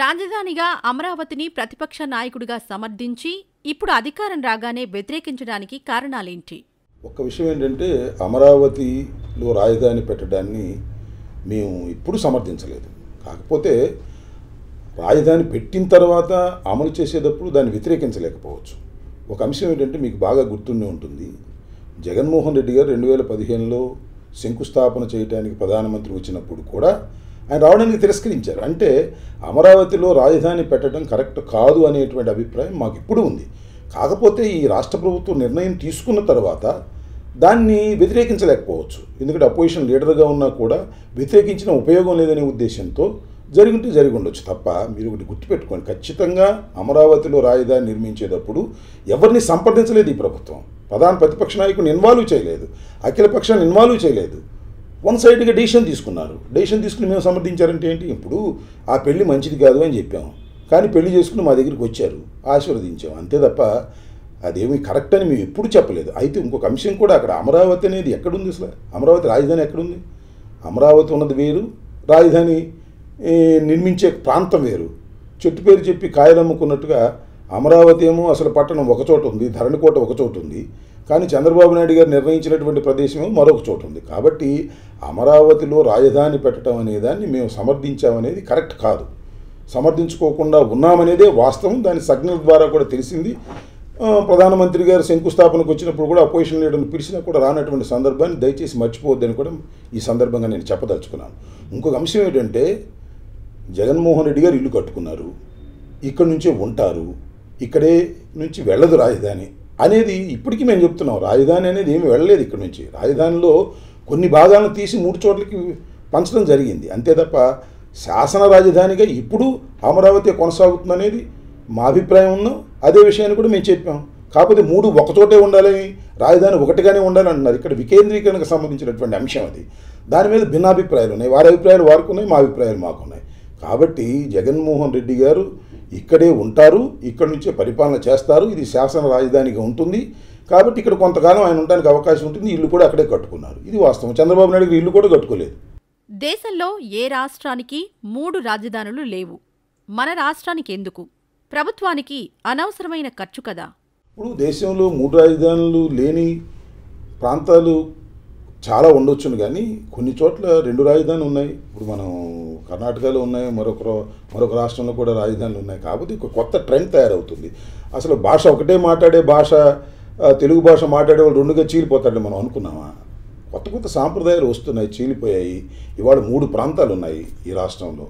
రాజధానిగా అమరావతిని ప్రతిపక్ష నాయకుడిగా సమర్థించి ఇప్పుడు అధికారం రాగానే వ్యతిరేకించడానికి కారణాలేంటి? ఒక విషయం ఏంటంటే అమరావతిలో రాజధాని పెట్టడాన్ని మేము ఇప్పుడు సమర్థించలేదు. కాకపోతే రాజధాని పెట్టిన తర్వాత అమలు చేసేటప్పుడు దాన్ని వ్యతిరేకించలేకపోవచ్చు. ఒక అంశం ఏంటంటే మీకు బాగా గుర్తుండి ఉంటుంది. జగన్మోహన్ రెడ్డి గారు రెండు వేల పదిహేనులో శంకుస్థాపన చేయడానికి ప్రధానమంత్రి వచ్చినప్పుడు కూడా ఆయన రావడానికి తిరస్కరించారు. అంటే అమరావతిలో రాజధాని పెట్టడం కరెక్ట్ కాదు అనేటువంటి అభిప్రాయం మాకు ఇప్పుడు ఉంది. కాకపోతే ఈ రాష్ట్ర ప్రభుత్వం నిర్ణయం తీసుకున్న తర్వాత దాన్ని వ్యతిరేకించలేకపోవచ్చు. ఎందుకంటే అపోజిషన్ లీడర్గా ఉన్నా కూడా వ్యతిరేకించిన ఉపయోగం లేదనే ఉద్దేశంతో జరిగింటే జరిగి ఉండొచ్చు తప్ప మీరు ఒకటి గుర్తుపెట్టుకోండి. ఖచ్చితంగా అమరావతిలో రాజధాని నిర్మించేటప్పుడు ఎవరిని సంప్రదించలేదు ఈ ప్రభుత్వం. ప్రధాన ప్రతిపక్ష నాయకుడిని ఇన్వాల్వ్ చేయలేదు. అఖిల పక్షాన్ని ఇన్వాల్వ్ చేయలేదు. వన్ సైడ్గా డెసిషన్ తీసుకున్నారు. డెసిషన్ తీసుకుని మేము సమర్థించారంటే ఏంటి? ఇప్పుడు ఆ పెళ్ళి మంచిది కాదు అని చెప్పాము కానీ పెళ్ళి చేసుకుని మా దగ్గరికి వచ్చారు. ఆశీర్వదించాం. అంతే తప్ప అదేమి కరెక్ట్ అని మేము ఎప్పుడు చెప్పలేదు. అయితే ఇంకొక అంశం కూడా అక్కడ అమరావతి అనేది ఎక్కడుంది అసలు? అమరావతి రాజధాని ఎక్కడుంది? అమరావతి ఉన్నది వేరు. రాజధాని నిర్మించే ప్రాంతం వేరు. చెట్టు పేరు చెప్పి కాయలు అమ్ముకున్నట్టుగా అమరావతి ఏమో అసలు పట్టణం ఒకచోట ఉంది ధరణికోట ఒక చోట ఉంది. కానీ చంద్రబాబు నాయుడు గారు నిర్ణయించినటువంటి ప్రదేశమేమో మరొక చోట ఉంది. కాబట్టి అమరావతిలో రాజధాని పెట్టడం అనే దాన్ని మేము సమర్థించామనేది కరెక్ట్ కాదు. సమర్థించుకోకుండా ఉన్నామనేదే వాస్తవం. దాని సిగ్నల్ ద్వారా కూడా తెలిసింది. ప్రధానమంత్రి గారు శంకుస్థాపనకు వచ్చినప్పుడు కూడా అపోజిషన్ లీడర్ని పిలిచినా కూడా రానటువంటి సందర్భాన్ని దయచేసి మర్చిపోవద్దని కూడా ఈ సందర్భంగా నేను చెప్పదలుచుకున్నాను. ఇంకొక అంశం ఏంటంటే జగన్మోహన్ రెడ్డి గారు ఇల్లు కట్టుకున్నారు. ఇక్కడ నుంచే ఉంటారు. ఇక్కడే నుంచి వెళ్ళదు రాజధాని అనేది ఇప్పటికీ మేము చెప్తున్నాం. రాజధాని అనేది ఏమి వెళ్ళలేదు ఇక్కడ నుంచి. రాజధానిలో కొన్ని భాగాలను తీసి మూడు చోట్లకి పంచడం జరిగింది. అంతే తప్ప శాసన రాజధానిగా ఇప్పుడు అమరావతి కొనసాగుతుందనేది మా అభిప్రాయం ఉన్నాం అదే విషయాన్ని కూడా మేము చెప్పాం. కాకపోతే మూడు ఒకచోటే ఉండాలని రాజధాని ఒకటిగానే ఉండాలని అంటున్నారు. ఇక్కడ వికేంద్రీకరణకు సంబంధించినటువంటి అంశం అది. దాని మీద భిన్నాభిప్రాయాలు ఉన్నాయి. వారి అభిప్రాయాలు వారుకున్నాయి మా అభిప్రాయాలు మాకున్నాయి కాబట్టి జగన్మోహన్ రెడ్డి గారు ఇక్కడే ఉంటారు ఇక్కడ నుంచే పరిపాలన చేస్తారు ఇది శాసన రాజధానిగా ఉంటుంది. కాబట్టి ఇక్కడ కొంతకాలం ఆయన ఉండడానికి అవకాశం ఉంటుంది ఇల్లు కూడా అక్కడే కట్టుకున్నారు. ఇది వాస్తవం. చంద్రబాబు నాయుడు ఇల్లు కూడా కట్టుకోలేదు. దేశంలో ఏ రాష్ట్రానికి మూడు రాజధానులు లేవు? మన రాష్ట్రానికి ఎందుకు? ప్రభుత్వానికి అనవసరమైన ఖర్చు కదా. ఇప్పుడు దేశంలో మూడు రాజధానులు లేని ప్రాంతాలు చాలా ఉండొచ్చును కానీ కొన్ని చోట్ల రెండు రాజధానులు ఉన్నాయి. ఇప్పుడు మనం కర్ణాటకలో ఉన్నాయి మరొక మరొక రాష్ట్రంలో కూడా రాజధానులు ఉన్నాయి. కాబట్టి ఒక కొత్త ట్రెండ్ తయారవుతుంది. అసలు భాష ఒకటే మాట్లాడే భాష తెలుగు భాష మాట్లాడే వాళ్ళు రెండుగా చీలిపోతారని మనం అనుకున్నామా? కొత్త కొత్త సాంప్రదాయాలు వస్తున్నాయి చీలిపోయాయి. ఇవాళ మూడు ప్రాంతాలు ఉన్నాయి ఈ రాష్ట్రంలో.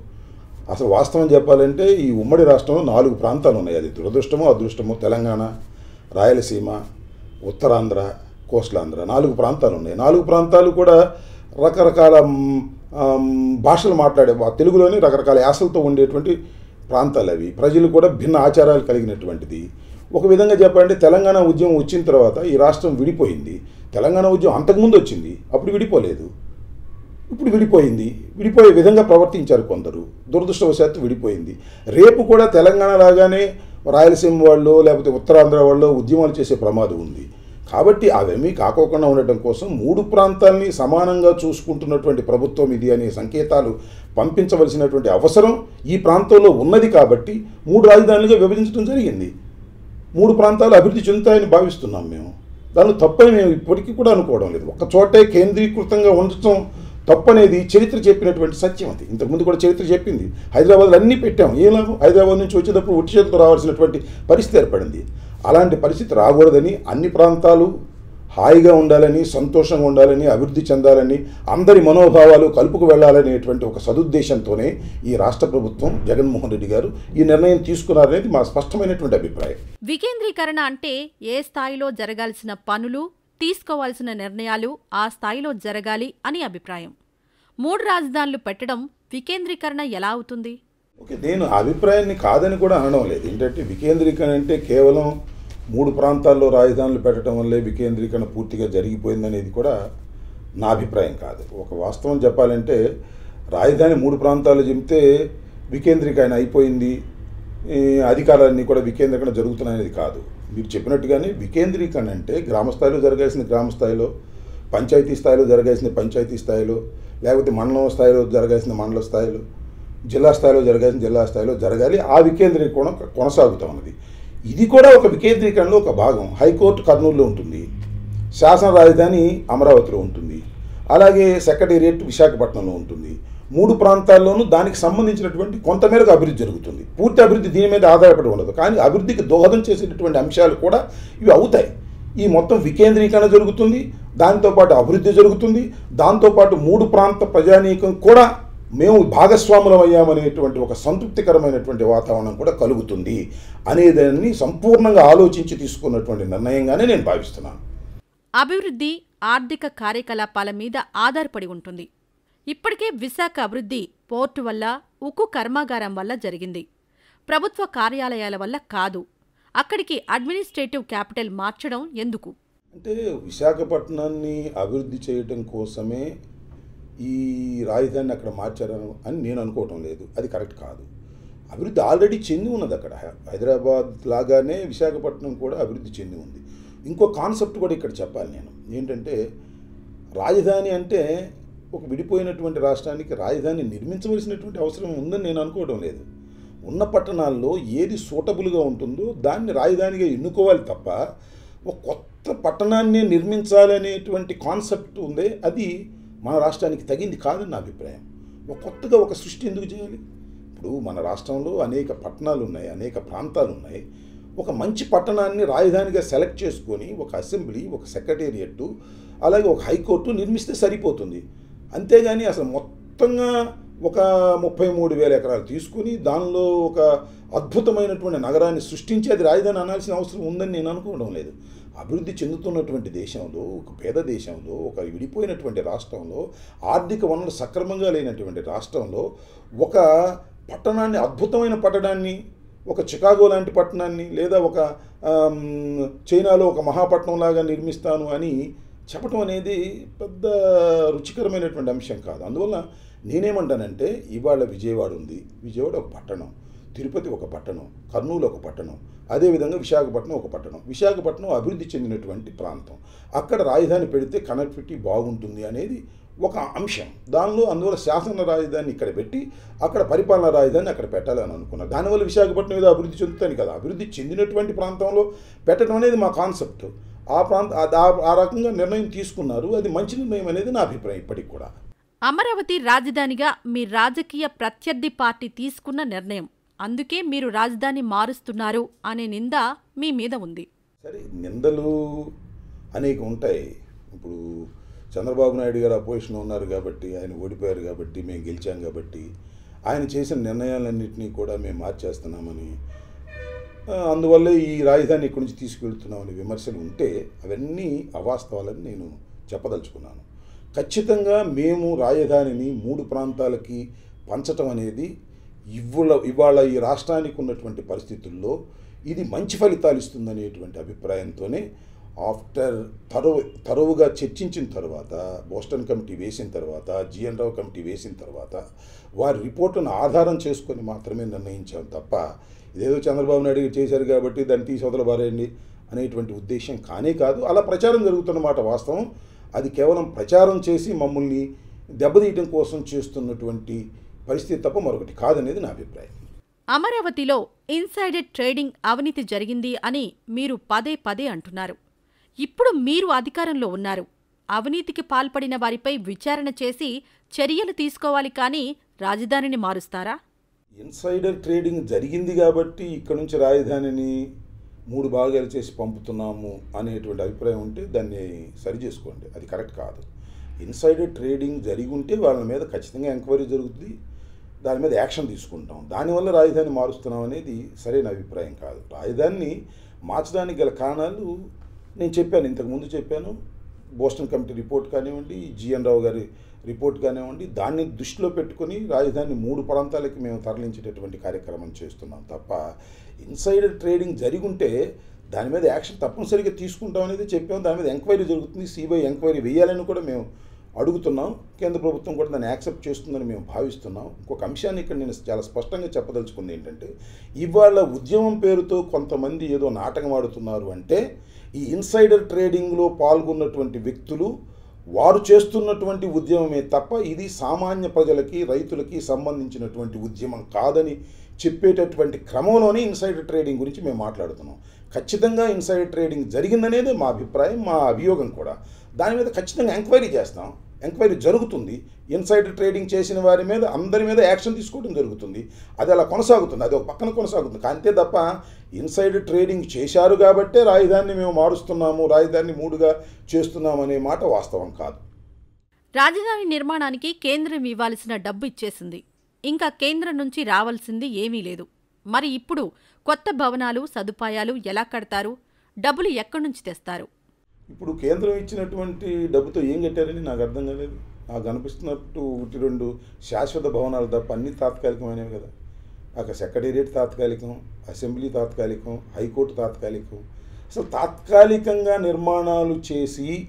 అసలు వాస్తవం చెప్పాలంటే ఈ ఉమ్మడి రాష్ట్రంలో నాలుగు ప్రాంతాలు ఉన్నాయి. అది దురదృష్టమో అదృష్టమో తెలంగాణ రాయలసీమ ఉత్తరాంధ్ర కోస్లాంధ్ర నాలుగు ప్రాంతాలు ఉన్నాయి నాలుగు ప్రాంతాలు కూడా రకరకాల భాషలు మాట్లాడే తెలుగులోనే రకరకాల యాసలతో ఉండేటువంటి ప్రాంతాలు అవి. ప్రజలు కూడా భిన్న ఆచారాలు కలిగినటువంటిది. ఒక విధంగా చెప్పాలంటే తెలంగాణ ఉద్యమం వచ్చిన తర్వాత ఈ రాష్ట్రం విడిపోయింది. తెలంగాణ ఉద్యమం అంతకుముందు వచ్చింది. అప్పుడు విడిపోలేదు. ఇప్పుడు విడిపోయింది. విడిపోయే విధంగా ప్రవర్తించారు కొందరు. దురదృష్టవశాత్తు విడిపోయింది. రేపు కూడా తెలంగాణ లాగానే రాయలసీమ వాళ్ళు లేకపోతే ఉత్తరాంధ్ర వాళ్ళు ఉద్యమాలు చేసే ప్రమాదం ఉంది. కాబట్టి అవేమీ కాకోకుండా ఉండటం కోసం మూడు ప్రాంతాల్ని సమానంగా చూసుకుంటున్నటువంటి ప్రభుత్వం ఇది అనే సంకేతాలు పంపించవలసినటువంటి అవసరం ఈ ప్రాంతంలో ఉన్నది కాబట్టి మూడు రాజధానులుగా విభజించడం జరిగింది. మూడు ప్రాంతాలు అభివృద్ధి చెందుతాయని భావిస్తున్నాం మేము. దానిలో తప్పని మేము ఇప్పటికీ కూడా అనుకోవడం లేదు. ఒక చోటే కేంద్రీకృతంగా ఉండటం తప్పనేది చరిత్ర చెప్పినటువంటి సత్యం అది. ఇంతకుముందు కూడా చరిత్ర చెప్పింది. హైదరాబాద్లో అన్నీ పెట్టాం. ఏ లాభం? హైదరాబాద్ నుంచి వచ్చేటప్పుడు ఒట్టి చేతితో రావాల్సినటువంటి పరిస్థితి ఏర్పడింది. అలాంటి పరిస్థితి రాకూడదని అన్ని ప్రాంతాలు హాయిగా ఉండాలని సంతోషంగా ఉండాలని అభివృద్ధి చెందాలని అందరి మనోభావాలు కలుపుకు వెళ్ళాలనేటువంటి ఒక సదుద్దేశంతోనే ఈ రాష్ట్ర ప్రభుత్వం జగన్మోహన్ రెడ్డి గారు ఈ నిర్ణయం తీసుకున్నారనేది మా స్పష్టమైనటువంటి అభిప్రాయం. వికేంద్రీకరణ అంటే ఏ స్థాయిలో జరగాల్సిన పనులు తీసుకోవాల్సిన నిర్ణయాలు ఆ స్థాయిలో జరగాలి అని అభిప్రాయం. మూడు రాజధానులు పెట్టడం వికేంద్రీకరణ ఎలా అవుతుంది? ఓకే నేను అభిప్రాయాన్ని కాదని కూడా అనడం లేదు. ఏంటంటే వికేంద్రీకరణ అంటే కేవలం మూడు ప్రాంతాల్లో రాజధానులు పెట్టడం వల్లే వికేంద్రీకరణ పూర్తిగా జరిగిపోయిందనేది కూడా నా అభిప్రాయం కాదు. ఒక వాస్తవం చెప్పాలంటే రాజధాని మూడు ప్రాంతాలు చెబితే వికేంద్రీకరణ అయిపోయింది. అధికారాలన్నీ కూడా వికేంద్రీకరణ జరుగుతున్నాయనేది కాదు. మీరు చెప్పినట్టుగానే వికేంద్రీకరణ అంటే గ్రామ స్థాయిలో జరగాల్సింది గ్రామ స్థాయిలో పంచాయతీ స్థాయిలో జరగాల్సిన పంచాయతీ స్థాయిలో లేకపోతే మండలం స్థాయిలో జరగాల్సిన మండల స్థాయిలో జిల్లా స్థాయిలో జరగాల్సిన జిల్లా స్థాయిలో జరగాలి. ఆ వికేంద్రీకరణ కొనసాగుతూ ఉన్నది. ఇది కూడా ఒక వికేంద్రీకరణలో ఒక భాగం. హైకోర్టు కర్నూలులో ఉంటుంది. శాసన రాజధాని అమరావతిలో ఉంటుంది. అలాగే సెక్రటేరియట్ విశాఖపట్నంలో ఉంటుంది. మూడు ప్రాంతాల్లోనూ దానికి సంబంధించినటువంటి కొంతమేరకు అభివృద్ధి జరుగుతుంది. పూర్తి అభివృద్ధి దీని మీద ఆధారపడి ఉండదు. కానీ అభివృద్ధికి దోహదం చేసేటటువంటి అంశాలు కూడా ఇవి అవుతాయి. ఈ మొత్తం వికేంద్రీకరణ జరుగుతుంది. దాంతోపాటు అభివృద్ధి జరుగుతుంది. దాంతోపాటు మూడు ప్రాంత ప్రజానీకం కూడా మేము భాగస్వాములం అయ్యామనేటువంటి ఒక సంతృప్తికరమైనటువంటి వాతావరణం కూడా కలుగుతుంది అనేదాన్ని సంపూర్ణంగా ఆలోచించి తీసుకున్నటువంటి నిర్ణయంగానే నేను భావిస్తున్నాను. అభివృద్ధి ఆర్థిక కార్యకలాపాల మీద ఆధారపడి ఉంటుంది. ఇప్పటికే విశాఖ అభివృద్ధి పోర్టు వల్ల ఉక్కు కర్మాగారం వల్ల జరిగింది. ప్రభుత్వ కార్యాలయాల వల్ల కాదు. అక్కడికి అడ్మినిస్ట్రేటివ్ క్యాపిటల్ మార్చడం ఎందుకు? అంటే విశాఖపట్నాన్ని అభివృద్ధి చేయటం కోసమే ఈ రాజధానిని అక్కడ మార్చారని అని నేను అనుకోవటం లేదు. అది కరెక్ట్ కాదు. అభివృద్ధి ఆల్రెడీ చెంది ఉన్నది అక్కడ. హైదరాబాద్ లాగానే విశాఖపట్నం కూడా అభివృద్ధి చెంది ఉంది. ఇంకో కాన్సెప్ట్ కూడా ఇక్కడ చెప్పాలి నేను. ఏంటంటే రాజధాని అంటే ఒక విడిపోయినటువంటి రాష్ట్రానికి రాజధాని నిర్మించవలసినటువంటి అవసరం ఉందని నేను అనుకోవడం లేదు. ఉన్న పట్టణాల్లో ఏది సూటబుల్గా ఉంటుందో దాన్ని రాజధానిగా ఎన్నుకోవాలి తప్ప ఒక కొత్త పట్టణాన్ని నిర్మించాలనేటువంటి కాన్సెప్ట్ ఉందే అది మన రాష్ట్రానికి తగింది కాదని నా అభిప్రాయం. ఒక కొత్తగా ఒక సృష్టి ఎందుకు చేయాలి? ఇప్పుడు మన రాష్ట్రంలో అనేక పట్టణాలు ఉన్నాయి అనేక ప్రాంతాలు ఉన్నాయి. ఒక మంచి పట్టణాన్ని రాజధానిగా సెలెక్ట్ చేసుకొని ఒక అసెంబ్లీ ఒక సెక్రటేరియట్టు అలాగే ఒక హైకోర్టు నిర్మిస్తే సరిపోతుంది. అంతేగాని అసలు మొత్తంగా ఒక ముప్పై మూడు వేల ఎకరాలు తీసుకుని దానిలో ఒక అద్భుతమైనటువంటి నగరాన్ని సృష్టించి అది రాజధాని అనాల్సిన అవసరం ఉందని నేను అనుకోవడం లేదు. అభివృద్ధి చెందుతున్నటువంటి దేశంలో ఒక పేద దేశంలో ఒక విడిపోయినటువంటి రాష్ట్రంలో ఆర్థిక వనరులు సక్రమంగా లేనటువంటి రాష్ట్రంలో ఒక పట్టణాన్ని అద్భుతమైన పట్టణాన్ని ఒక చికాగో లాంటి పట్టణాన్ని లేదా ఒక చైనాలో ఒక మహాపట్నం లాగా నిర్మిస్తాను అని చెప్పటం అనేది పెద్ద రుచికరమైనటువంటి అంశం కాదు. అందువల్ల నేనేమంటానంటే ఇవాళ విజయవాడ ఉంది. విజయవాడ ఒక పట్టణం. తిరుపతి ఒక పట్టణం. కర్నూలు ఒక పట్టణం. అదేవిధంగా విశాఖపట్నం ఒక పట్టణం. విశాఖపట్నం అభివృద్ధి చెందినటువంటి ప్రాంతం. అక్కడ రాజధాని పెడితే కనెక్టివిటీ బాగుంటుంది అనేది ఒక అంశం. దానిలో అందువల్ల శాసన రాజధాని ఇక్కడ పెట్టి అక్కడ పరిపాలనా రాజధాని అక్కడ పెట్టాలని అనుకున్నారు దానివల్ల విశాఖపట్నం ఏదో అభివృద్ధి చెందుతుంది కదా. అభివృద్ధి చెందినటువంటి ప్రాంతంలో పెట్టడం అనేది మా కాన్సెప్ట్. ఆ ప్రాంత ఆ రకంగా నిర్ణయం తీసుకున్నారు. అది మంచి నిర్ణయం అనేది నా అభిప్రాయం ఇప్పటికి కూడా. అమరావతి రాజధానిగా మీ రాజకీయ ప్రత్యర్థి పార్టీ తీసుకున్న నిర్ణయం. అందుకే మీరు రాజధాని మారుస్తున్నారు అనే నింద మీ మీద ఉంది. సరే నిందలు అనేక ఉంటాయి. ఇప్పుడు చంద్రబాబు నాయుడు గారు అపోజిషన్ ఉన్నారు కాబట్టి ఆయన ఓడిపోయారు కాబట్టి మేము గెలిచాం కాబట్టి ఆయన చేసిన నిర్ణయాలన్నింటినీ కూడా మేము మార్చేస్తున్నామని అందువల్ల ఈ రాజధాని ఇక్కడి నుంచి తీసుకెళ్తున్నామని విమర్శలు ఉంటే అవన్నీ అవాస్తవాలని నేను చెప్పదలుచుకున్నాను. ఖచ్చితంగా మేము రాజధానిని మూడు ప్రాంతాలకి పంచటం అనేది ఇవ్వల ఇవాళ ఈ రాష్ట్రానికి ఉన్నటువంటి పరిస్థితుల్లో ఇది మంచి ఫలితాలు ఇస్తుందనేటువంటి అభిప్రాయంతోనే ఆఫ్టర్ తరువు తరువుగా చర్చించిన తర్వాత బోస్టన్ కమిటీ వేసిన తర్వాత జిఎన్ రావు కమిటీ వేసిన తర్వాత వారి రిపోర్టును ఆధారం చేసుకొని మాత్రమే నిర్ణయించాం తప్ప ఇదేదో చంద్రబాబు నాయుడు గారు చేశారు కాబట్టి దాన్ని తీసి వదలబారేయండి అనేటువంటి ఉద్దేశం కానే కాదు. అలా ప్రచారం జరుగుతున్నమాట వాస్తవం. అది కేవలం ప్రచారం చేసి మమ్మల్ని దెబ్బతీయడం కోసం చేస్తున్నటువంటి పరిస్థితి తప్ప మరొకటి కాదనేది నా అభిప్రాయం. అమరావతిలో ఇన్సైడెడ్ ట్రేడింగ్ అవినీతి జరిగింది అని మీరు పదే పదే అంటున్నారు. ఇప్పుడు మీరు అధికారంలో ఉన్నారు. అవినీతికి పాల్పడిన వారిపై విచారణ చేసి చర్యలు తీసుకోవాలి కానీ రాజధానిని మారుస్తారా? ఇన్సైడర్ ట్రేడింగ్ జరిగింది కాబట్టి ఇక్కడ నుంచి రాజధానిని మూడు భాగాలు చేసి పంపుతున్నాము అనేటువంటి అభిప్రాయం ఉంటే దాన్ని సరి చేసుకోండి. అది కరెక్ట్ కాదు. ఇన్సైడర్ ట్రేడింగ్ జరిగి ఉంటే వాళ్ళ మీద ఖచ్చితంగా ఎంక్వైరీ జరుగుతుంది దాని మీద యాక్షన్ తీసుకుంటాం. దానివల్ల రాజధాని మారుస్తున్నాం అనేది సరైన అభిప్రాయం కాదు. రాజధానిని మార్చడానికి గల కారణాలు నేను చెప్పాను ఇంతకుముందు చెప్పాను. బోస్టన్ కమిటీ రిపోర్ట్ కానివ్వండి జిఎన్ రావు గారి రిపోర్ట్ కానివ్వండి దాన్ని దృష్టిలో పెట్టుకొని రాజధాని మూడు ప్రాంతాలకి మేము తరలించేటటువంటి కార్యక్రమం చేస్తున్నాం తప్ప ఇన్సైడర్ ట్రేడింగ్ జరిగి ఉంటే దాని మీద యాక్షన్ తప్పనిసరిగా తీసుకుంటాం అనేది చెప్పాం. దాని మీద ఎంక్వైరీ జరుగుతుంది. సిబిఐ ఎంక్వైరీ వేయాలని కూడా మేము అడుగుతున్నాం. కేంద్ర ప్రభుత్వం కూడా దాన్ని యాక్సెప్ట్ చేస్తుందని మేము భావిస్తున్నాం. ఇంకొక అంశాన్ని ఇక్కడ నేను చాలా స్పష్టంగా చెప్పదలుచుకుంది ఏంటంటే ఇవాళ ఉద్యమం పేరుతో కొంతమంది ఏదో నాటకం ఆడుతున్నారు అంటే ఈ ఇన్సైడర్ ట్రేడింగ్లో పాల్గొన్నటువంటి వ్యక్తులు వారు చేస్తున్నటువంటి ఉద్యమమే తప్ప ఇది సామాన్య ప్రజలకి రైతులకి సంబంధించినటువంటి ఉద్యమం కాదని చెప్పేటటువంటి క్రమంలోనే ఇన్సైడ్ ట్రేడింగ్ గురించి మేము మాట్లాడుతున్నాం. ఖచ్చితంగా ఇన్సైడ్ ట్రేడింగ్ జరిగిందనేదే మా అభిప్రాయం మా అభియోగం కూడా. దాని మీద ఖచ్చితంగా ఎంక్వైరీ చేస్తాం. ఎంక్వైరీ జరుగుతుంది. ఇన్సైడ్ ట్రేడింగ్ చేసిన వారి మీద అందరి మీద యాక్షన్ తీసుకోవడం జరుగుతుంది. అది అలా కొనసాగుతుంది. అది ఒక పక్కన కొనసాగుతుంది. అంతే తప్ప ఇన్సైడ్ ట్రేడింగ్ చేశారు కాబట్టే రాజధానిని మేము మారుస్తున్నాము రాజధానిని మూడుగా చేస్తున్నాము అనే మాట వాస్తవం కాదు. రాజధాని నిర్మాణానికి కేంద్రం ఇవ్వాల్సిన డబ్బు ఇచ్చేసింది. ఇంకా కేంద్రం నుంచి రావాల్సింది ఏమీ లేదు. మరి ఇప్పుడు కొత్త భవనాలు సదుపాయాలు ఎలా కడతారు? డబ్బులు ఎక్కడి నుంచి తెస్తారు? ఇప్పుడు కేంద్రం ఇచ్చినటువంటి డబ్బుతో ఏం కట్టారని నాకు అర్థం కాలేదు. నాకు అనిపిస్తున్నట్టు ఒకటి రెండు శాశ్వత భవనాలు తప్ప అన్ని తాత్కాలికమైనవి కదా. అక్కడ సెక్రటేరియట్ తాత్కాలికం అసెంబ్లీ తాత్కాలికం హైకోర్టు తాత్కాలికం. అసలు తాత్కాలికంగా నిర్మాణాలు చేసి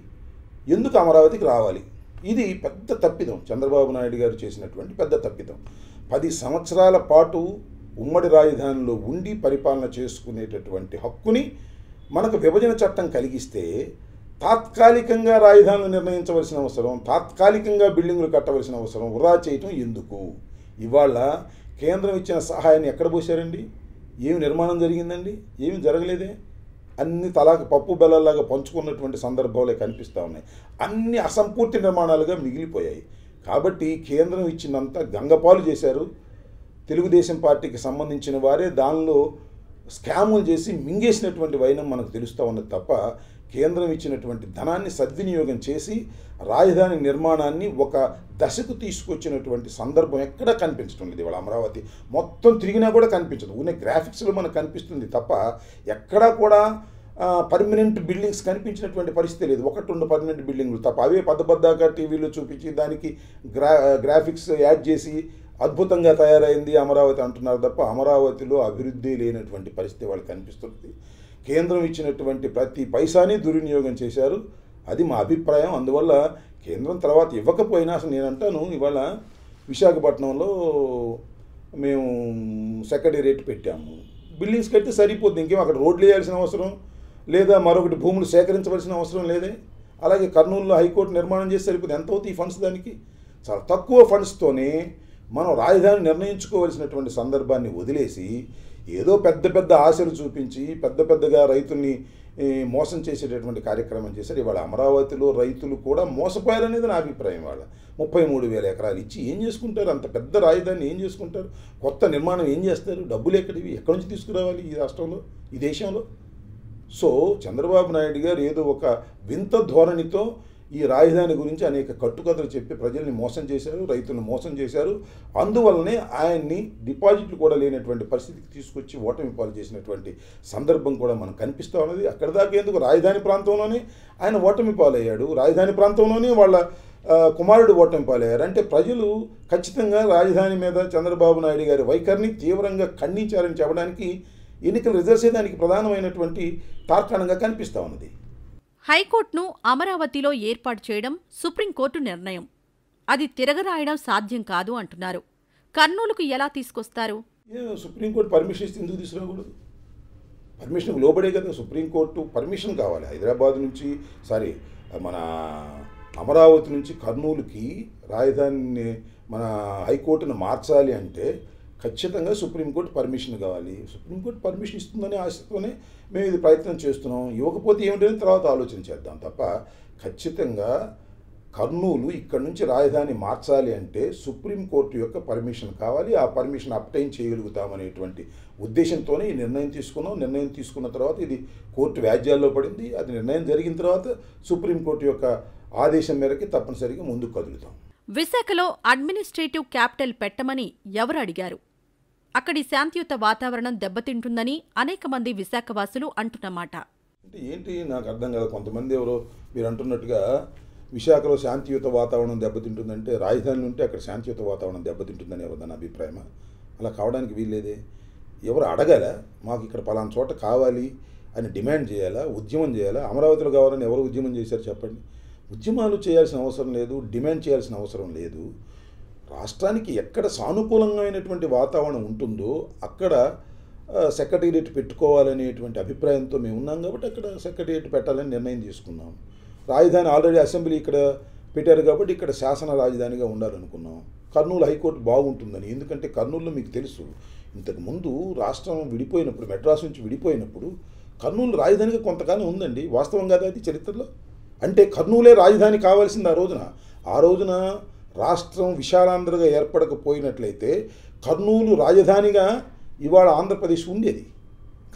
ఎందుకు అమరావతికి రావాలి? ఇది పెద్ద తప్పిదం. చంద్రబాబు నాయుడు గారు చేసినటువంటి పెద్ద తప్పిదం. పది సంవత్సరాల పాటు ఉమ్మడి రాజధానిలో ఉండి పరిపాలన చేసుకునేటటువంటి హక్కుని మనకు విభజన చట్టం కలిగిస్తే తాత్కాలికంగా రాజధానులు నిర్ణయించవలసిన అవసరం తాత్కాలికంగా బిల్డింగులు కట్టవలసిన అవసరం వృధా చేయటం ఎందుకు? ఇవాళ కేంద్రం ఇచ్చిన సహాయాన్ని ఎక్కడ పోశారండి? ఏమి నిర్మాణం జరిగిందండి? ఏమి జరగలేదే? అన్ని తలాకు పప్పు బెల్లలాగా పంచుకున్నటువంటి సందర్భాలే కనిపిస్తూ ఉన్నాయి. అన్ని అసంపూర్తి నిర్మాణాలుగా మిగిలిపోయాయి. కాబట్టి కేంద్రం ఇచ్చినంత గంగపాలు చేశారు. తెలుగుదేశం పార్టీకి సంబంధించిన వారే దానిలో స్కాములు చేసి మింగేసినటువంటి వైనం మనకు తెలుస్తూ ఉన్నది తప్ప కేంద్రం ఇచ్చినటువంటి ధనాన్ని సద్వినియోగం చేసి రాజధాని నిర్మాణాన్ని ఒక దశకు తీసుకొచ్చినటువంటి సందర్భం ఎక్కడా కనిపించడం లేదు ఇవాళ అమరావతి. మొత్తం తిరిగినా కూడా కనిపించదు. ఉన్న గ్రాఫిక్స్లో మనకు కనిపిస్తుంది తప్ప ఎక్కడా కూడా పర్మనెంట్ బిల్డింగ్స్ కనిపించినటువంటి పరిస్థితి లేదు. ఒకటి రెండు పర్మనెంట్ బిల్డింగ్లు తప్ప. అవే పెద్ద పెద్దగా టీవీలో చూపించి దానికి గ్రా గ్రాఫిక్స్ యాడ్ చేసి అద్భుతంగా తయారైంది అమరావతి అంటున్నారు తప్ప అమరావతిలో అభివృద్ధి లేనటువంటి పరిస్థితి వాళ్ళకి కనిపిస్తుంది. కేంద్రం ఇచ్చినటువంటి ప్రతి పైసాని దుర్వినియోగం చేశారు. అది మా అభిప్రాయం. అందువల్ల కేంద్రం తర్వాత ఇవ్వకపోయినా అసలు నేను అంటాను ఇవాళ విశాఖపట్నంలో మేము సెక్రటేరియట్ పెట్టాము. బిల్డింగ్స్ కడితే సరిపోతుంది ఇంకేం అక్కడ రోడ్లు వేయాల్సిన అవసరం లేదా మరొకటి భూములు సేకరించవలసిన అవసరం లేదే. అలాగే కర్నూలులో హైకోర్టు నిర్మాణం చేసి సరిపోతుంది ఎంత అవుతుంది ఈ ఫండ్స్ దానికి? చాలా తక్కువ ఫండ్స్తోనే మనం రాజధాని నిర్ణయించుకోవలసినటువంటి సందర్భాన్ని వదిలేసి ఏదో పెద్ద పెద్ద ఆశలు చూపించి పెద్ద పెద్దగా రైతుల్ని మోసం చేసేటటువంటి కార్యక్రమం చేశారు. ఇవాళ అమరావతిలో రైతులు కూడా మోసపోయారనేది నా అభిప్రాయం వాళ్ళ. ముప్పై మూడు వేల ఎకరాలు ఇచ్చి ఏం చేసుకుంటారు? అంత పెద్ద రాజధాని ఏం చేసుకుంటారు? కొత్త నిర్మాణం ఏం చేస్తారు? డబ్బులు ఎక్కడివి? ఎక్కడి నుంచి తీసుకురావాలి ఈ రాష్ట్రంలో? ఈ దేశంలో? సో చంద్రబాబు నాయుడు గారు ఏదో ఒక వింత ధోరణితో ఈ రాజధాని గురించి అనేక కట్టుకథలు చెప్పి ప్రజల్ని మోసం చేశారు రైతులను మోసం చేశారు. అందువల్లనే ఆయన్ని డిపాజిట్లు కూడా లేనటువంటి పరిస్థితికి తీసుకొచ్చి ఓటమి పాలు చేసినటువంటి సందర్భం కూడా మనకు కనిపిస్తూ ఉన్నది. అక్కడ దాకా ఎందుకు? రాజధాని ప్రాంతంలోనే ఆయన ఓటమి పాలయ్యాడు. రాజధాని ప్రాంతంలోనే వాళ్ళ కుమారుడు ఓటమి పాలయ్యారు. అంటే ప్రజలు ఖచ్చితంగా రాజధాని మీద చంద్రబాబు నాయుడు గారి వైఖరిని తీవ్రంగా ఖండించారని చెప్పడానికి ఎన్నికల రిజల్ట్సే దానికి ప్రధానమైనటువంటి తార్కాణంగా కనిపిస్తూ ఉన్నది. హైకోర్టును అమరావతిలో ఏర్పాటు చేయడం సుప్రీంకోర్టు నిర్ణయం. అది తిరగరాయడం సాధ్యం కాదు అంటున్నారు. కర్నూలుకు ఎలా తీసుకొస్తారు? సుప్రీంకోర్టు పర్మిషన్ ఇస్తే ఎందుకు తీసుకురాకూడదు? పర్మిషన్కి లోబడే కదా సుప్రీంకోర్టు పర్మిషన్ కావాలి. హైదరాబాద్ నుంచి సారీ మన అమరావతి నుంచి కర్నూలుకి రాజధానిని మన హైకోర్టును మార్చాలి అంటే ఖచ్చితంగా సుప్రీంకోర్టు పర్మిషన్ కావాలి. సుప్రీంకోర్టు పర్మిషన్ ఇస్తుందనే ఆశతోనే మేము ఇది ప్రయత్నం చేస్తున్నాం. ఇవ్వకపోతే ఏమిటని తర్వాత ఆలోచన చేద్దాం తప్ప ఖచ్చితంగా కర్నూలు ఇక్కడ నుంచి రాజధాని మార్చాలి అంటే సుప్రీంకోర్టు యొక్క పర్మిషన్ కావాలి. ఆ పర్మిషన్ అప్టైన్ చేయగలుగుతామనేటువంటి ఉద్దేశంతోనే ఈ నిర్ణయం తీసుకున్నాం. నిర్ణయం తీసుకున్న తర్వాత ఇది కోర్టు వ్యాజ్యాల్లో పడింది. అది నిర్ణయం జరిగిన తర్వాత సుప్రీంకోర్టు యొక్క ఆదేశం మేరకి తప్పనిసరిగా ముందుకు కదులుతాం. విశాఖలో అడ్మినిస్ట్రేటివ్ క్యాపిటల్ పెట్టమని ఎవరు అడిగారు? అక్కడి శాంతియుత వాతావరణం దెబ్బతింటుందని అనేక మంది విశాఖవాసులు అంటున్నమాట. అంటే ఏంటి? నాకు అర్థం కాదు. కొంతమంది ఎవరో మీరు అంటున్నట్టుగా విశాఖలో శాంతియుత వాతావరణం దెబ్బతింటుందంటే రాజధాని ఉంటే అక్కడ శాంతియుత వాతావరణం దెబ్బతింటుందని ఎవరిదన్న అభిప్రాయమా? అలా కావడానికి వీల్లేదే. ఎవరు అడగాల? మాకు ఇక్కడ పలానా చోట కావాలి అని డిమాండ్ చేయాలా? ఉద్యమం చేయాలా? అమరావతిలో కావాలని ఎవరు ఉద్యమం చేశారు చెప్పండి. ఉద్యమాలు చేయాల్సిన అవసరం లేదు డిమాండ్ చేయాల్సిన అవసరం లేదు. రాష్ట్రానికి ఎక్కడ సానుకూలమైనటువంటి వాతావరణం ఉంటుందో అక్కడ సెక్రటేరియట్ పెట్టుకోవాలనేటువంటి అభిప్రాయంతో మేము ఉన్నాం కాబట్టి అక్కడ సెక్రటేరియట్ పెట్టాలని నిర్ణయం తీసుకున్నాం. రాజధాని ఆల్రెడీ అసెంబ్లీ ఇక్కడ పెట్టారు కాబట్టి ఇక్కడ శాసన రాజధానిగా ఉండాలనుకున్నాం. కర్నూలు హైకోర్టు బాగుంటుందని ఎందుకంటే కర్నూలులో మీకు తెలుసు ఇంతకుముందు రాష్ట్రం విడిపోయినప్పుడు మెడ్రాస్ నుంచి విడిపోయినప్పుడు కర్నూలు రాజధానిగా కొంతకాలం ఉందండి. వాస్తవం కదా అది చరిత్రలో? అంటే కర్నూలే రాజధాని కావాల్సింది ఆ రోజున. ఆ రోజున రాష్ట్రం విశాలాంధ్రగా ఏర్పడకపోయినట్లయితే కర్నూలు రాజధానిగా ఇవాళ ఆంధ్రప్రదేశ్ ఉండేది.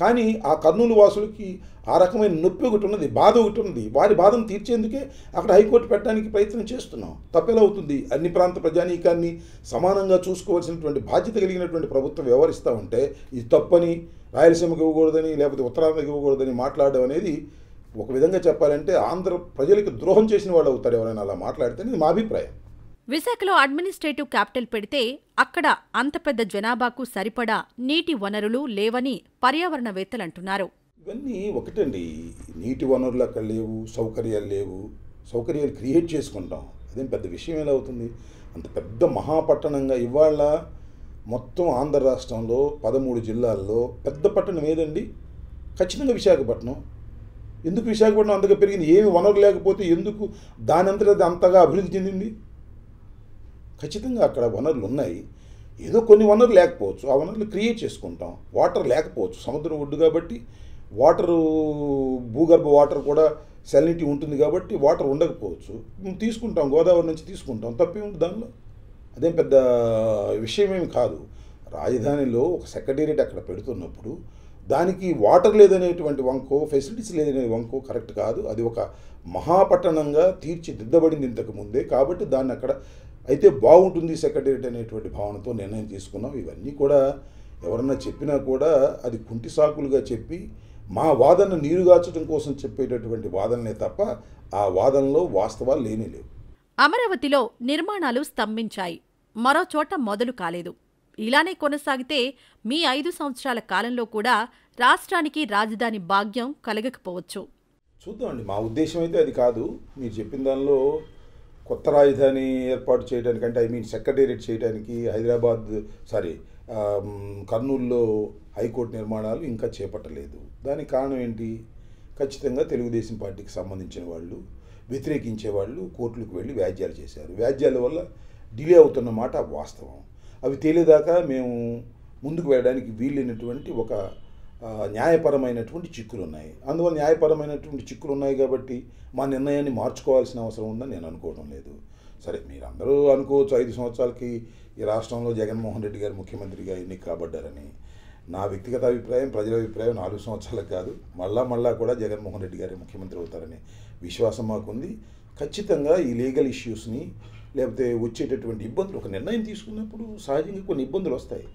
కానీ ఆ కర్నూలు వాసులకి ఆ రకమైన నొప్పి ఒకటి ఉన్నది బాధ ఒకటి ఉన్నది. వారి బాధను తీర్చేందుకే అక్కడ హైకోర్టు పెట్టడానికి ప్రయత్నం చేస్తున్నాం. తప్పెలా అవుతుంది అన్ని ప్రాంత ప్రజానీకాన్ని సమానంగా చూసుకోవాల్సినటువంటి బాధ్యత కలిగినటువంటి ప్రభుత్వం వ్యవహరిస్తూ ఉంటే ఇది తప్పని రాయలసీమకి ఇవ్వకూడదని లేకపోతే ఉత్తరాంధ్రకి ఇవ్వకూడదని మాట్లాడడం అనేది ఒక విధంగా చెప్పాలంటే ఆంధ్ర ప్రజలకు ద్రోహం చేసిన వాళ్ళు అవుతారు ఎవరైనా అలా మాట్లాడితే ఇది మా అభిప్రాయం. విశాఖలో అడ్మినిస్ట్రేటివ్ క్యాపిటల్ పెడితే అక్కడ అంత పెద్ద జనాభాకు సరిపడా నీటి వనరులు లేవని పర్యావరణవేత్తలంటున్నారు. ఇవన్నీ ఒకటండి. నీటి వనరులు అక్కడ లేవు సౌకర్యాలు లేవు. సౌకర్యాలు క్రియేట్ చేసుకుంటాం. అదేం పెద్ద విషయం ఎలా అవుతుంది? అంత పెద్ద మహాపట్టణంగా ఇవాళ మొత్తం ఆంధ్ర రాష్ట్రంలో పదమూడు జిల్లాల్లో పెద్ద పట్టణం ఏదండి? ఖచ్చితంగా విశాఖపట్నం. ఎందుకు విశాఖపట్నం అంతగా పెరిగింది? ఏమి వనరు లేకపోతే ఎందుకు దాని అంతటా అంతగా అభివృద్ధి చెందింది? ఖచ్చితంగా అక్కడ వనరులు ఉన్నాయి. ఏదో కొన్ని వనరులు లేకపోవచ్చు. ఆ వనరులు క్రియేట్ చేసుకుంటాం. వాటర్ లేకపోవచ్చు. సముద్రం ఒడ్డు కాబట్టి వాటరు భూగర్భ వాటర్ కూడా సెలినిటీ ఉంటుంది కాబట్టి వాటర్ ఉండకపోవచ్చు. మేము తీసుకుంటాం. గోదావరి నుంచి తీసుకుంటాం. తప్పే ఉంది దానిలో? అదేం పెద్ద విషయమేమి కాదు. రాజధానిలో ఒక సెక్రటేరియట్ అక్కడ పెడుతున్నప్పుడు దానికి వాటర్ లేదనేటువంటి వంకో ఫెసిలిటీస్ లేదనే వంకో కరెక్ట్ కాదు. అది ఒక మహాపట్టణంగా తీర్చిదిద్దబడింది ఇంతకు ముందే కాబట్టి దాన్ని అక్కడ అయితే బాగుంటుంది సెక్రటేరియట్ అనేటువంటి భావనతో నిర్ణయం తీసుకున్నాం. ఇవన్నీ కూడా ఎవరన్నా చెప్పినా కూడా అది కుంటి సాకులుగా చెప్పి మా వాదనను నీరుగార్చడం కోసం చెప్పేటటువంటి వాదనలే తప్ప ఆ వాదనలో వాస్తవాలు లేనే లేవు. అమరావతిలో నిర్మాణాలు స్తంభించాయి. మరో చోట మొదలు కాలేదు. ఇలానే కొనసాగితే మీ ఐదు సంవత్సరాల కాలంలో కూడా రాష్ట్రానికి రాజధాని భాగ్యం కలగకపోవచ్చు. చూద్దామండి. మా ఉద్దేశం అయితే అది కాదు. మీరు చెప్పిన దానిలో కొత్త రాజధాని ఏర్పాటు చేయడానికి అంటే ఐ మీన్ సెక్రటేరియట్ చేయడానికి హైదరాబాద్ సారీ um, కర్నూలులో హైకోర్టు నిర్మాణాలు ఇంకా చేపట్టలేదు. దానికి కారణం ఏంటి? ఖచ్చితంగా తెలుగుదేశం పార్టీకి సంబంధించిన వాళ్ళు వ్యతిరేకించే వాళ్ళు కోర్టులకు వెళ్ళి వ్యాజ్యాలు చేశారు. వ్యాజ్యాల వల్ల డిలే అవుతున్న మాట వాస్తవం. అవి తేలేదాకా మేము ముందుకు వెళ్ళడానికి వీలైనటువంటి ఒక న్యాయపరమైనటువంటి చిక్కులు ఉన్నాయి అందువల్ల న్యాయపరమైనటువంటి చిక్కులు ఉన్నాయి కాబట్టి మా నిర్ణయాన్ని మార్చుకోవాల్సిన అవసరం ఉందని నేను అనుకోవడం లేదు. సరే మీరందరూ అనుకోవచ్చు ఐదు సంవత్సరాలకి ఈ రాష్ట్రంలో జగన్మోహన్ రెడ్డి గారు ముఖ్యమంత్రిగా ఎన్నిక కాబడ్డారని నా వ్యక్తిగత అభిప్రాయం ప్రజల అభిప్రాయం నాలుగు సంవత్సరాలకు కాదు. మళ్ళా మళ్ళా కూడా జగన్మోహన్ రెడ్డి గారే ముఖ్యమంత్రి అవుతారని విశ్వాసం మాకుంది. ఖచ్చితంగా ఈ లీగల్ ఇష్యూస్ని లేకపోతే వచ్చేటటువంటి ఇబ్బందులు ఒక నిర్ణయం తీసుకున్నప్పుడు సహజంగా కొన్ని ఇబ్బందులు వస్తాయి.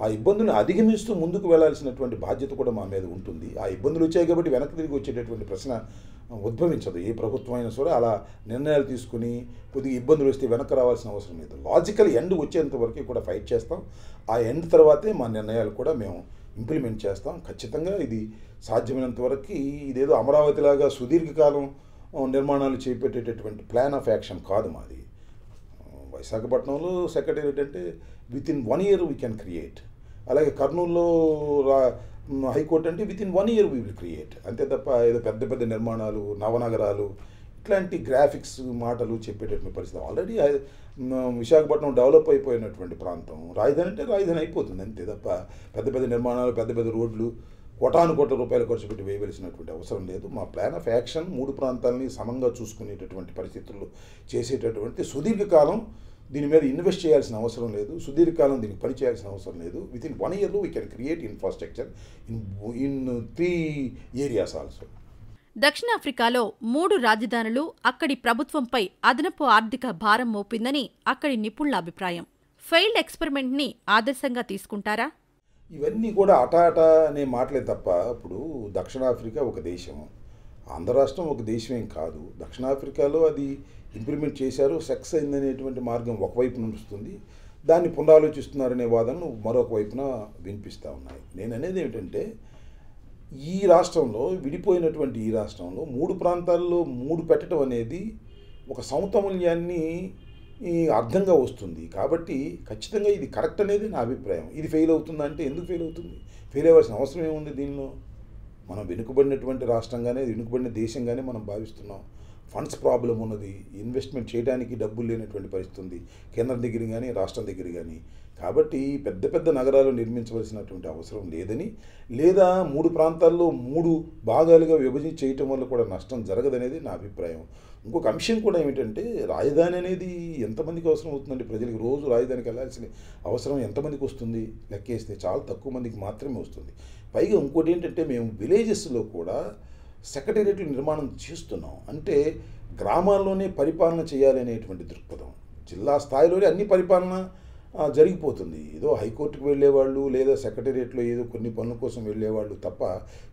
ఆ ఇబ్బందులను అధిగమిస్తూ ముందుకు వెళ్ళాల్సినటువంటి బాధ్యత కూడా మా మీద ఉంటుంది. ఆ ఇబ్బందులు వచ్చాయి కాబట్టి వెనక్కి తిరిగి వచ్చేటటువంటి ప్రశ్న ఉద్భవించదు. ఏ ప్రభుత్వం అయినా సరే అలా నిర్ణయాలు తీసుకుని కొద్దిగా ఇబ్బందులు వస్తే వెనక్కి రావాల్సిన అవసరం లేదు. లాజికల్ ఎండ్ వచ్చేంత వరకు కూడా ఫైట్ చేస్తాం. ఆ ఎండ్ తర్వాతే మా నిర్ణయాలు కూడా మేము ఇంప్లిమెంట్ చేస్తాం. ఖచ్చితంగా ఇది సాధ్యమైనంత వరకు ఇదేదో అమరావతిలాగా సుదీర్ఘకాలం నిర్మాణాలు చేపట్టేటటువంటి ప్లాన్ ఆఫ్ యాక్షన్ కాదు మాది. విశాఖపట్నంలో సెక్రటేరియట్ అంటే within one year we can create అలాగే కర్నూలులో రా హైకోర్టు అంటే within one year we will create అంతే తప్ప ఏదో పెద్ద పెద్ద నిర్మాణాలు నవనగరాలు ఇట్లాంటి గ్రాఫిక్స్ మాటలు చెప్పేటటువంటి పరిస్థితి. ఆల్రెడీ విశాఖపట్నం డెవలప్ అయిపోయినటువంటి ప్రాంతం. రాజధాని అంటే రాజధాని అయిపోతుంది అంతే తప్ప పెద్ద పెద్ద నిర్మాణాలు పెద్ద పెద్ద రోడ్లు కోటాను కోట్ల రూపాయలు ఖర్చు పెట్టి వేయవలసినటువంటి అవసరం లేదు. మా ప్లాన్ ఆఫ్ యాక్షన్ మూడు ప్రాంతాలని సమంగా చూసుకునేటటువంటి పరిస్థితుల్లో చేసేటటువంటి సుదీర్ఘకాలం దీని మీద ఇన్వెస్ట్ చేయాల్సిన అవసరం లేదు. సుదీర్ఘకాలం దీనికి పని చేయాల్సిన అవసరం లేదు. విత్ ఇన్ వన్ ఇయర్లో we can create infrastructure in in three areas also దక్షిణాఫ్రికాలో మూడు రాజధానులు అక్కడి ప్రభుత్వంపై అదనపు ఆర్థిక భారం మోపిందని అక్కడి నిపుణుల అభిప్రాయం. ఫెయిల్డ్ ఎక్స్పెరిమెంట్ని ఆదర్శంగా తీసుకుంటారా? ఇవన్నీ కూడా అటాటా అనే మాటలే తప్ప ఇప్పుడు దక్షిణాఫ్రికా ఒక దేశం ఆంధ్ర రాష్ట్రం ఒక దేశం ఏం కాదు. దక్షిణాఫ్రికాలో అది ఇంప్లిమెంట్ చేశారు సక్సెస్ అయిందనేటువంటి మార్గం ఒకవైపు నడుస్తుంది. దాన్ని పునరాలోచిస్తున్నారనే వాదనలు మరొక వైపున వినిపిస్తూ ఉన్నాయి. నేను అనేది ఏమిటంటే ఈ రాష్ట్రంలో విడిపోయినటువంటి ఈ రాష్ట్రంలో మూడు ప్రాంతాల్లో మూడు పెట్టడం అనేది ఒక సమతమూల్యాన్ని అర్థంగా వస్తుంది. కాబట్టి ఖచ్చితంగా ఇది కరెక్ట్ అనేది నా అభిప్రాయం. ఇది ఫెయిల్ అవుతుందంటే ఎందుకు ఫెయిల్ అవుతుంది? ఫెయిల్ అవ్వాల్సిన అవసరం ఏముంది దీనిలో? మనం వెనుకబడినటువంటి రాష్ట్రంగానే వెనుకబడిన దేశంగానే మనం భావిస్తున్నాం. ఫండ్స్ ప్రాబ్లం ఉన్నది ఇన్వెస్ట్మెంట్ చేయడానికి డబ్బులు లేనటువంటి పరిస్థితి ఉంది. కేంద్రం దగ్గర కానీ రాష్ట్రం దగ్గర కానీ కాబట్టి పెద్ద పెద్ద నగరాలు నిర్మించవలసినటువంటి అవసరం లేదని లేదా మూడు ప్రాంతాల్లో మూడు భాగాలుగా విభజించి చేయటం వల్ల కూడా నష్టం జరగదనేది నా అభిప్రాయం. ఇంకొక అంశం కూడా ఏమిటంటే రాజధాని అనేది ఎంతమందికి అవసరం అవుతుందండి? ప్రజలకు రోజు రాజధానికి వెళ్ళాల్సిన అవసరం ఎంతమందికి వస్తుంది? లెక్కేస్తే చాలా తక్కువ మందికి మాత్రమే వస్తుంది. పైగా ఇంకోటి ఏంటంటే మేము విలేజెస్లో కూడా సెక్రటేరియట్లు నిర్మాణం చేస్తున్నాం. అంటే గ్రామాల్లోనే పరిపాలన చేయాలి అనేటువంటి దృక్పథం. జిల్లా స్థాయిలోనే అన్ని పరిపాలన జరిగిపోతుంది. ఏదో హైకోర్టుకు వెళ్ళేవాళ్ళు లేదా సెక్రటేరియట్లో ఏదో కొన్ని పనుల కోసం వెళ్ళేవాళ్ళు తప్ప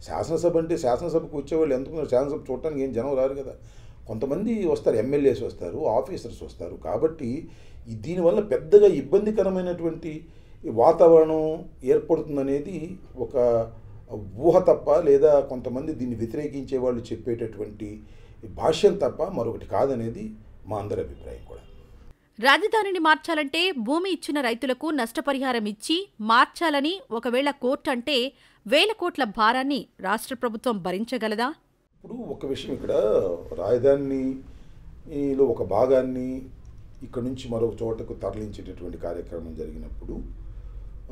శాసనసభ అంటే శాసనసభకు వచ్చేవాళ్ళు ఎందుకు శాసనసభ చూడటానికి ఏం జనం రారు కదా. కొంతమంది వస్తారు ఎమ్మెల్యేస్ వస్తారు ఆఫీసర్స్ వస్తారు. కాబట్టి దీనివల్ల పెద్దగా ఇబ్బందికరమైనటువంటి వాతావరణం ఏర్పడుతుందనేది ఒక ఊహ తప్ప లేదా కొంతమంది దీన్ని వ్యతిరేకించే వాళ్ళు చెప్పేటటువంటి భాష్యం తప్ప మరొకటి కాదనేది మా అందరి అభిప్రాయం కూడా. రాజధానిని మార్చాలంటే భూమి ఇచ్చిన రైతులకు నష్టపరిహారం ఇచ్చి మార్చాలని ఒకవేళ కోర్టు అంటే వేల కోట్ల భారాన్ని రాష్ట్ర ప్రభుత్వం భరించగలదా? ఇప్పుడు ఒక విషయం ఇక్కడ. రాజధాని ఈలో ఒక భాగాన్ని ఇక్కడ నుంచి మరొక చోటకు తరలించేటటువంటి కార్యక్రమం జరిగినప్పుడు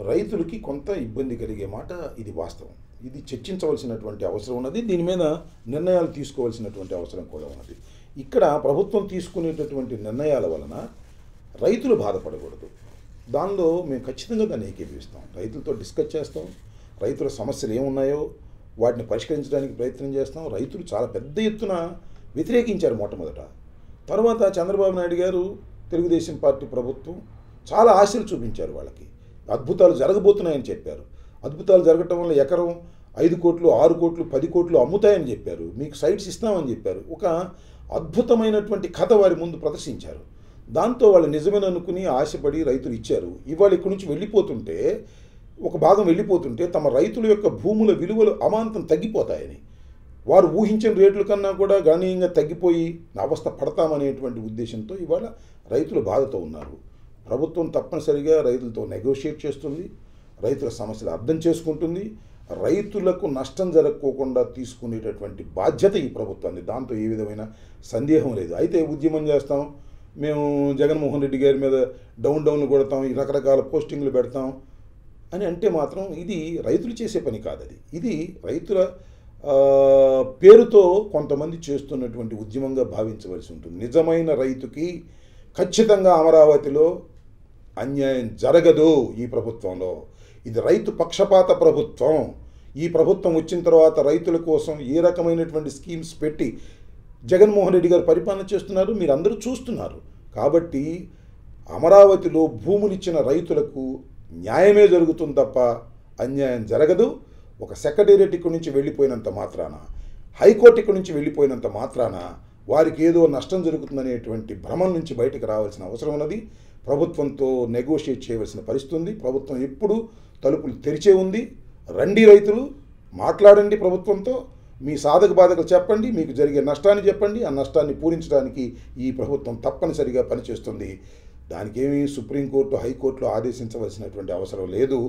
రైతులకి కొంత ఇబ్బంది కలిగే మాట ఇది వాస్తవం. ఇది చర్చించవలసినటువంటి అవసరం ఉన్నది. దీని మీద నిర్ణయాలు తీసుకోవాల్సినటువంటి అవసరం కూడా ఉన్నది. ఇక్కడ ప్రభుత్వం తీసుకునేటటువంటి నిర్ణయాల వలన రైతులు బాధపడకూడదు. దానిలో మేము ఖచ్చితంగా దాన్ని ఏకీభవిస్తాం. రైతులతో డిస్కస్ చేస్తాం. రైతుల సమస్యలు ఏమున్నాయో వాటిని పరిష్కరించడానికి ప్రయత్నం చేస్తాం. రైతులు చాలా పెద్ద ఎత్తున వ్యతిరేకించారు మొట్టమొదట. తర్వాత చంద్రబాబు నాయుడు గారు తెలుగుదేశం పార్టీ ప్రభుత్వం చాలా ఆశలు చూపించారు వాళ్ళకి. అద్భుతాలు జరగబోతున్నాయని చెప్పారు. అద్భుతాలు జరగటం వల్ల ఎకరం ఐదు కోట్లు ఆరు కోట్లు పది కోట్లు అమ్ముతాయని చెప్పారు. మీకు సైట్స్ ఇస్తామని చెప్పారు. ఒక అద్భుతమైనటువంటి కథ వారి ముందు ప్రదర్శించారు. దాంతో వాళ్ళు నిజమేననుకుని ఆశపడి రైతులు ఇచ్చారు. ఇవాళ ఇక్కడి నుంచి వెళ్ళిపోతుంటే ఒక భాగం వెళ్ళిపోతుంటే తమ రైతుల యొక్క భూముల విలువలు అమాంతం తగ్గిపోతాయని. వారు ఊహించిన రేట్ల కన్నా కూడా గణనీయంగా తగ్గిపోయి అవస్థ పడతామనేటువంటి ఉద్దేశంతో ఇవాళ రైతులు బాధతో ఉన్నారు. ప్రభుత్వం తప్పనిసరిగా రైతులతో నెగోషియేట్ చేస్తుంది. రైతుల సమస్యలు అర్థం చేసుకుంటుంది. రైతులకు నష్టం జరగకోకుండా తీసుకునేటటువంటి బాధ్యత ఈ ప్రభుత్వాన్ని దాంతో ఏ విధమైన సందేహం లేదు. అయితే ఉద్యమం చేస్తాం. మేము జగన్మోహన్ రెడ్డి గారి మీద డౌన్ డౌన్ కొడతాం. రకరకాల పోస్టింగ్లు పెడతాం అని అంటే మాత్రం ఇది రైతులు చేసే పని కాదు అది. ఇది రైతుల పేరుతో కొంతమంది చేస్తున్నటువంటి ఉద్యమంగా భావించవలసి ఉంటుంది. నిజమైన రైతుకి ఖచ్చితంగా అమరావతిలో అన్యాయం జరగదు ఈ ప్రభుత్వంలో. ఇది రైతు పక్షపాత ప్రభుత్వం. ఈ ప్రభుత్వం వచ్చిన తర్వాత రైతుల కోసం ఏ రకమైనటువంటి స్కీమ్స్ పెట్టి జగన్మోహన్ రెడ్డి గారు పరిపాలన చేస్తున్నారు? మీరు అందరూ చూస్తున్నారు. కాబట్టి అమరావతిలో భూములిచ్చిన రైతులకు న్యాయమే జరుగుతుంది తప్ప అన్యాయం జరగదు. ఒక సెక్రటేరియట్ ఇక్కడి నుంచి వెళ్ళిపోయినంత మాత్రాన హైకోర్టు ఇక్కడి నుంచి వెళ్ళిపోయినంత మాత్రాన వారికి ఏదో నష్టం జరుగుతుందనేటువంటి భ్రమం నుంచి బయటకు రావాల్సిన అవసరం ఉన్నది. ప్రభుత్వంతో నెగోషియేట్ చేయవలసిన పరిస్థితి ఉంది. ప్రభుత్వం ఎప్పుడు తలుపులు తెరిచే ఉంది. రండి రైతులు మాట్లాడండి ప్రభుత్వంతో. మీ సాధక బాధకులు చెప్పండి మీకు జరిగే నష్టాన్ని చెప్పండి. ఆ నష్టాన్ని పూరించడానికి ఈ ప్రభుత్వం తప్పనిసరిగా పనిచేస్తుంది. దానికి ఏమీ సుప్రీంకోర్టు హైకోర్టులో ఆదేశించవలసినటువంటి అవసరం లేదు.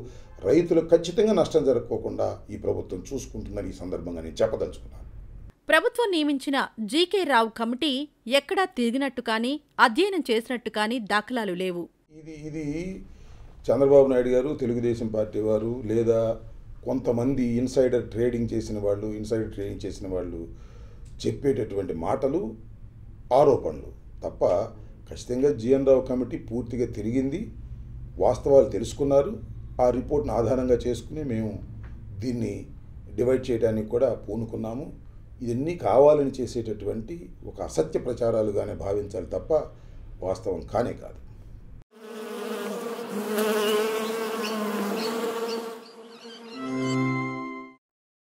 రైతులకు ఖచ్చితంగా నష్టం జరగకోకుండా ఈ ప్రభుత్వం చూసుకుంటుందని ఈ సందర్భంగా నేను చెప్పదలుచుకున్నాను. ప్రభుత్వం నియమించిన జీకే రావు కమిటీ ఎక్కడా తిరిగినట్టు కానీ అధ్యయనం చేసినట్టు కానీ దాఖలాలు లేవు. ఇది ఇది చంద్రబాబు నాయుడు గారు తెలుగుదేశం పార్టీ వారు లేదా కొంతమంది ఇన్సైడర్ ట్రేడింగ్ చేసిన వాళ్ళు ఇన్సైడర్ ట్రేడింగ్ చేసిన వాళ్ళు చెప్పేటటువంటి మాటలు ఆరోపణలు తప్ప ఖచ్చితంగా జిఎన్ రావు కమిటీ పూర్తిగా తిరిగింది. వాస్తవాలు తెలుసుకున్నారు. ఆ రిపోర్ట్ను ఆధారంగా చేసుకుని మేము దీన్ని డివైడ్ చేయడానికి కూడా పూనుకున్నాము. ఇవన్నీ కావాలని చేసేటటువంటి ఒక అసత్య ప్రచారాలుగానే భావించాలి తప్ప వాస్తవం కానే కాదు. Mm-hmm.